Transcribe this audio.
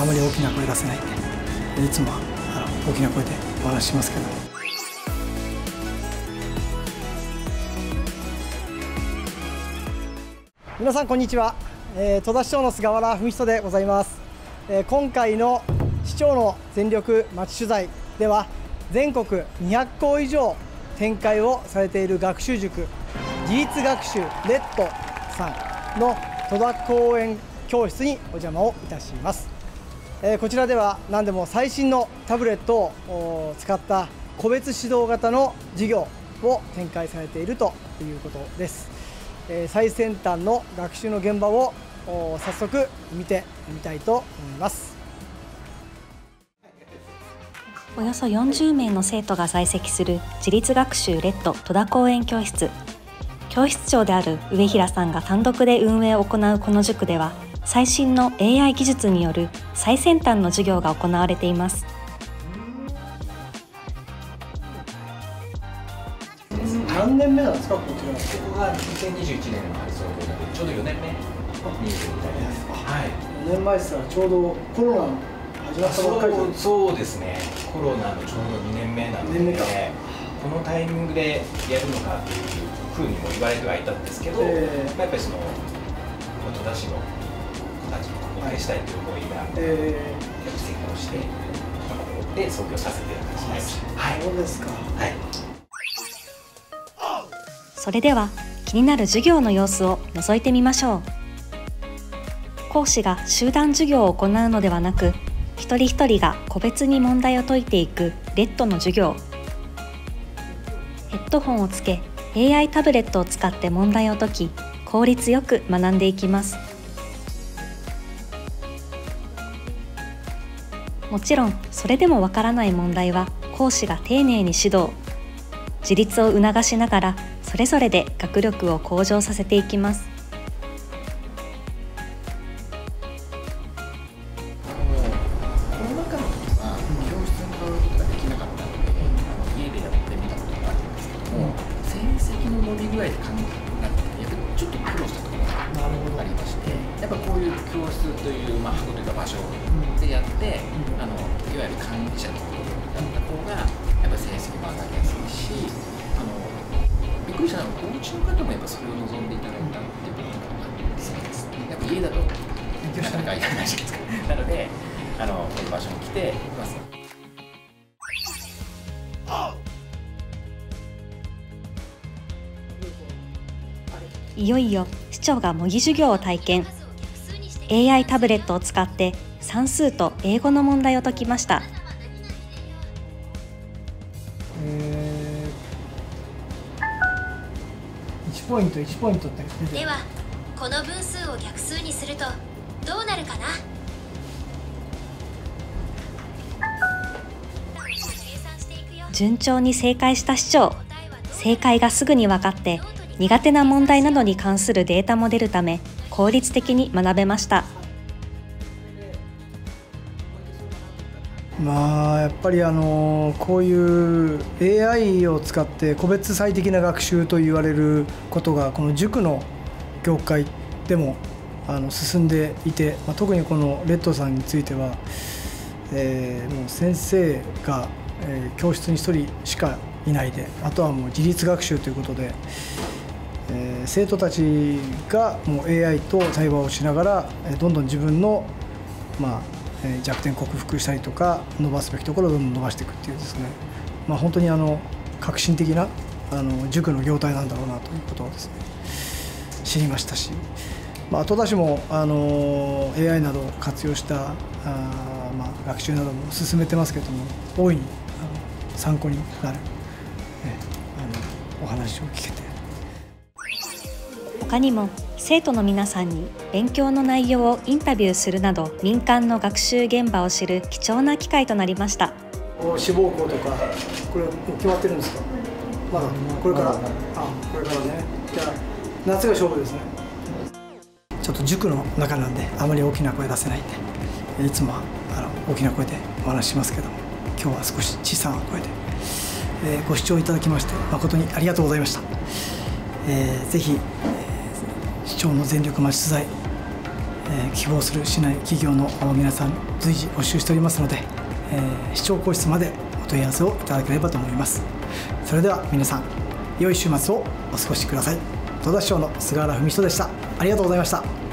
あまり大きな声出せないんでいつもあの大きな声でお話ししますけど。皆さんこんにちは、えー、戸田市長の菅原文人でございます、えー、今回の市長の全力町取材では全国200校以上展開をされている学習塾自立学習レッドさんの戸田公園教室にお邪魔をいたします、えー、こちらでは何でも最新のタブレットを使った個別指導型の授業を展開されているということです、えー、最先端の学習の現場を早速見てみたいと思います。およそ40名の生徒が在籍する自立学習レッド戸田公園教室。教室長である上平さんが単独で運営を行うこの塾では最新の AI 技術による最先端の授業が行われています。何年目なんですか？こちら。ここが2021年の発送でちょうど4年目。にはい4年前ですか？らちょうどコロナ始まったばっかりそうですね。コロナのちょうど2年目なのでこのタイミングでやるのかっていうふうにも言われてはいたんですけど、えー、まあ、やっぱりその戸田市の子たちに貢献したいという思いが、えー、成功して、まあ、ここで創業させていただきました。はい、そうですか、はい。それでは気になる授業の様子を覗いてみましょう。講師が集団授業を行うのではなく一人一人が個別に問題を解いていくレッドの授業。ヘッドホンをつけ AI タブレットを使って問題を解き効率よく学んでいきますもちろんそれでもわからない問題は講師が丁寧に指導。自立を促しながらそれぞれで学力を向上させていきます。先生の伸び具合で考えという、まあ、箱というか場所でやって、あのいわゆる管理者のことだった方がやっぱり成績も上がりやすいしあのびっくりしたのはお家の方もやっぱそれを望んでいただいたっていうことがあってですね。やっぱ家だとなかなか行かないじゃないですか。なのであのこういう場所に来てます。いよいよ市長が模擬授業を体験 AI タブレットを使って算数と英語の問題を解きました。えー、1ポイント1ポイントってではこの分数を逆数にするとどうなるかな？順調に正解した市長。正解がすぐに分かって苦手な問題などに関するデータも出るため効率的に学べましたまあやっぱりあのこういう AI を使って個別最適な学習と言われることがこの塾の業界でもあの進んでいて、ま、特にこのレッドさんについては、え、もう先生が、え、教室に1人しかいないであとはもう自立学習ということで。えー、生徒たちがもう AI と対話をしながら、えどんどん自分の、まあえ弱点克服したりとか伸ばすべきところをどんどん伸ばしていくっていうですね、まあ、本当にあの革新的なあの塾の業態なんだろうなということをですね。知りましたし、まあ、戸田市もあの AI などを活用したあ、まあ、学習なども進めてますけども大いにあの参考になる、えあのお話を聞けて他にも生徒の皆さんに勉強の内容をインタビューするなど民間の学習現場を知る貴重な機会となりました。志望校とかこれ決まってるんですか？まだこれから、あこれからね。じゃあ夏が勝負ですね。ちょっと塾の中なんであまり大きな声出せないんでいつもはあの大きな声でお話ししますけども今日は少し小さな声で、えー、ご視聴いただきまして誠にありがとうございました、えー、ぜひ市長の全力町取材、えー希望する市内企業の皆さん随時募集しておりますので、えー視聴講室までお問い合わせをいただければと思います。それでは皆さん良い週末をお過ごしください。戸田市長の菅原文人でした。ありがとうございました。